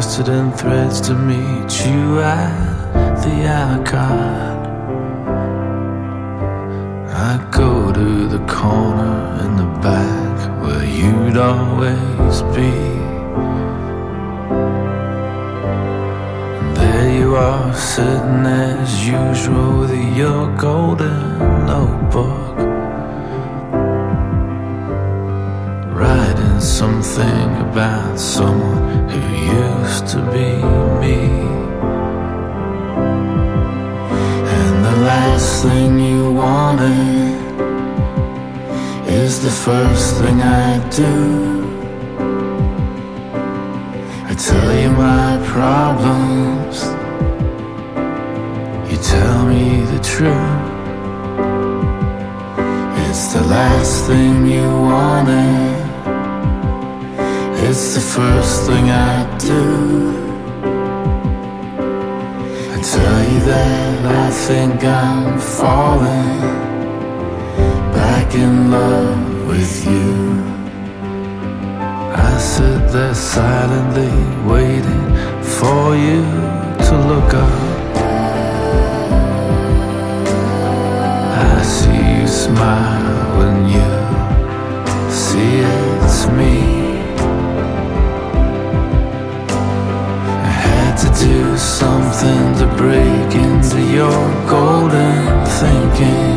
twisted in threads to meet you at the Icon. I go to the corner in the back where you'd always be. There you are, sitting as usual with your golden do. I tell you my problems, you tell me the truth. It's the last thing you wanted, it's the first thing I do. I tell you that I think I'm falling back in love with you. Sit there silently waiting for you to look up. I see you smile when you see it's me. I had to do something to break into your golden thinking.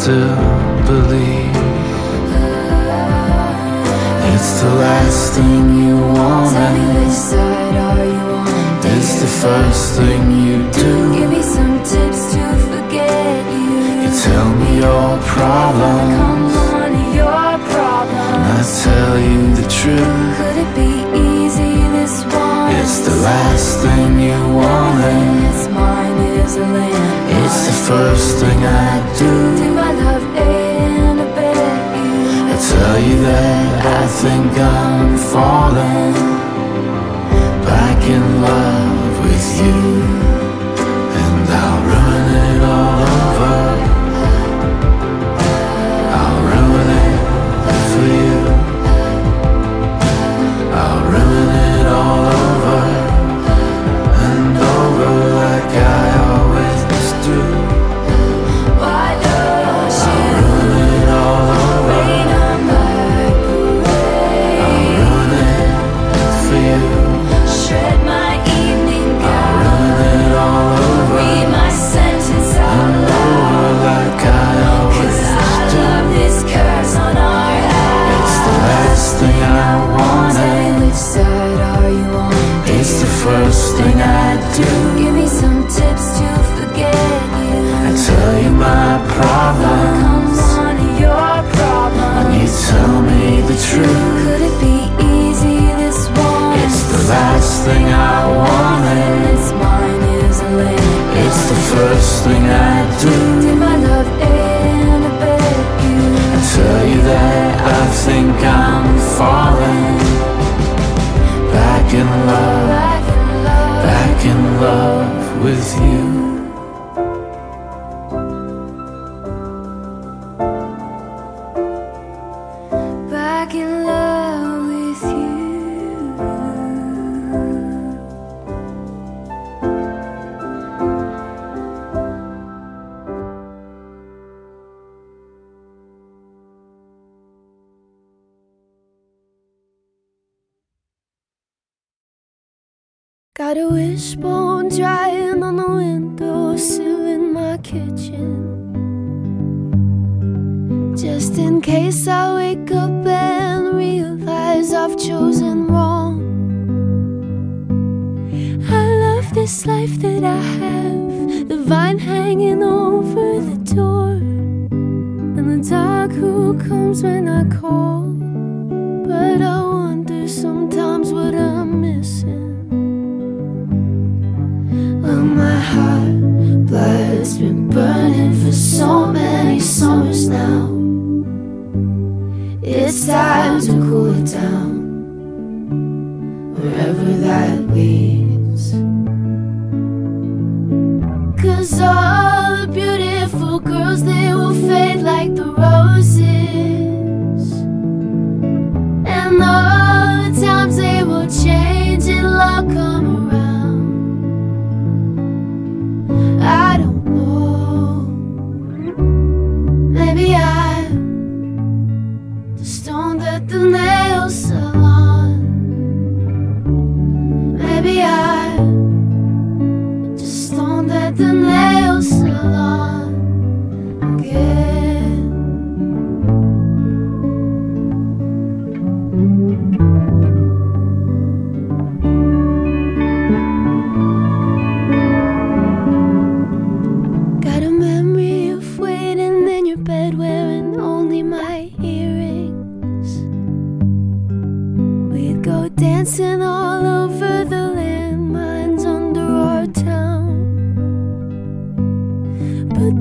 Still believe? It's the last thing you Tell me which side are you on? It's the first thing you do. Give me some tips to forget you. You tell me your problem, Come on, your problem. I tell you the truth. Could it be easy this one? It's the last thing you wanted. It's mine is a land. It's the first thing I do. I'm falling back in love with you, first thing I do. Did my love and abet you? I tell you that I think I'm falling in Back in love. back in love with you. Got a wishbone drying on the windowsill in my kitchen. Just in case I wake up and realize I've chosen wrong. I love this life that I have, the vine hanging over the door, and the dog who comes when I call. Blood's been burning for so many summers now. It's time to cool it down, wherever that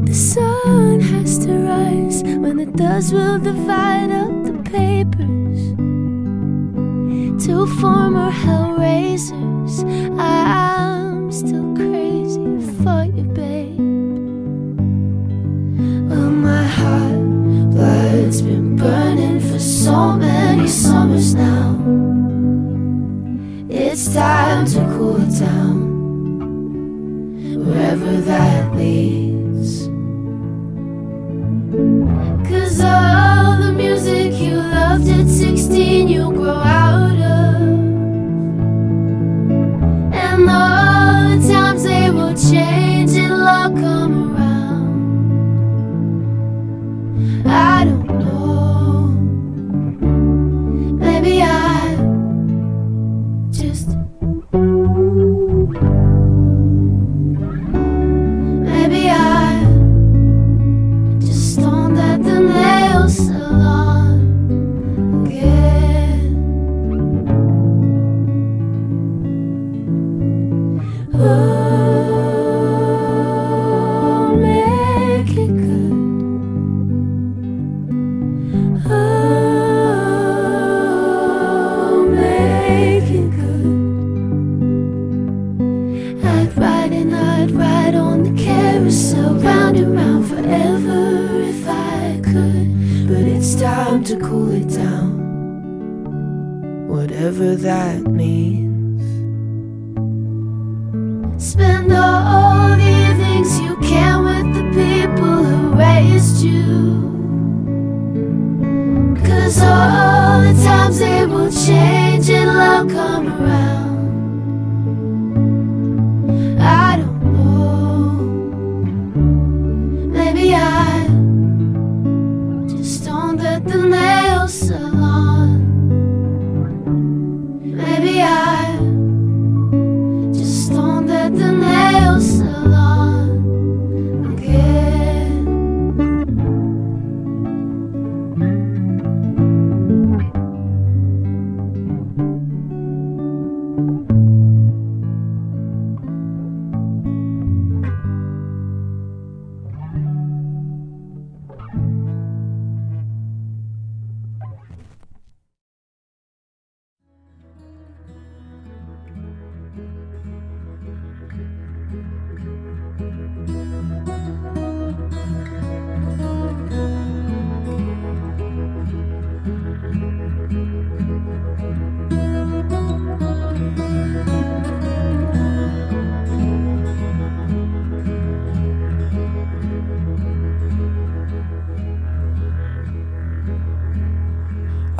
The sun has to rise. When it does, we'll divide up the papers to form our hellraisers. I'm still crazy for you, babe. Well, my heart, blood's been burning for so many summers now. It's time to Spend all the evenings you can with the people who raised you. Cause all the times they will change and love come around.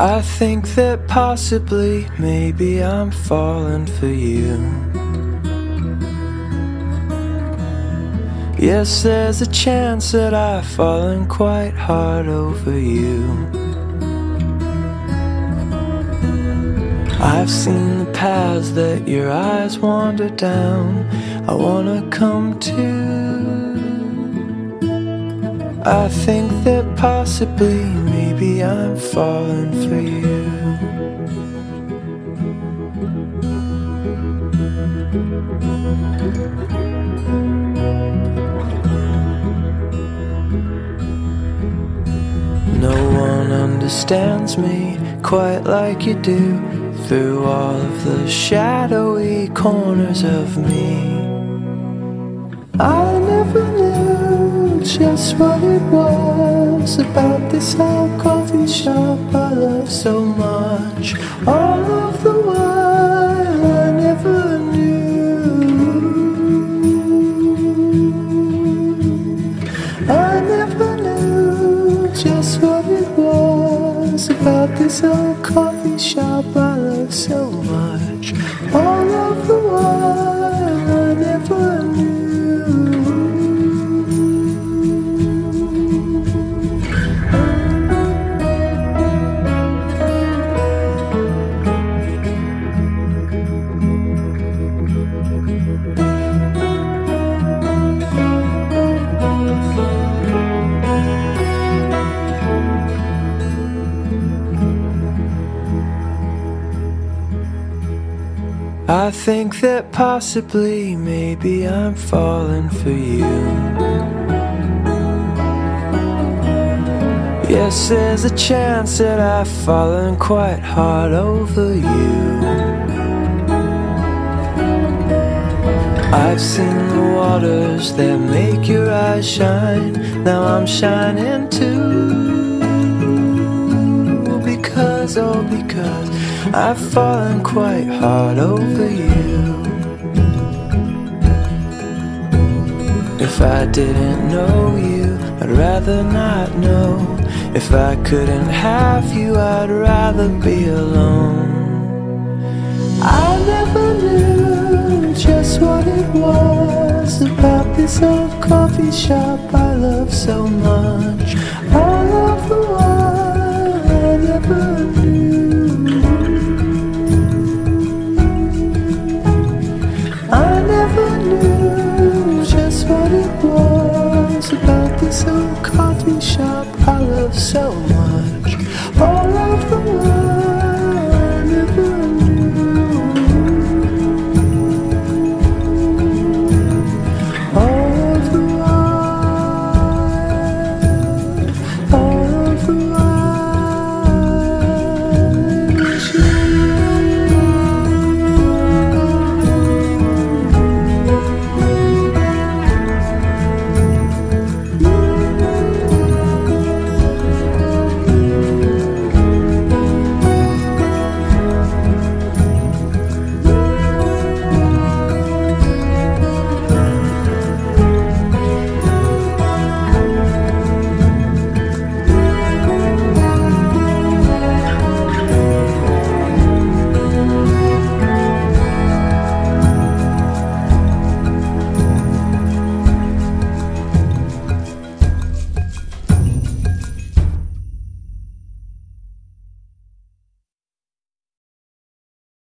I think that possibly, maybe I'm falling for you. Yes, there's a chance that I've fallen quite hard over you. I've seen the paths that your eyes wander down. I wanna come to. I think that possibly, maybe I'm falling for you. No one understands me quite like you do through all of the shadowy corners of me. I never just what it was about this old coffee shop I love so much. All of the while think that possibly, maybe I'm falling for you. Yes, there's a chance that I've fallen quite hard over you. I've seen the waters that make your eyes shine. Now I'm shining too. Because, oh, because I've fallen quite hard over you. If I didn't know you, I'd rather not know. If I couldn't have you, I'd rather be alone. I never knew just what it was about this old coffee shop I love so much. All of the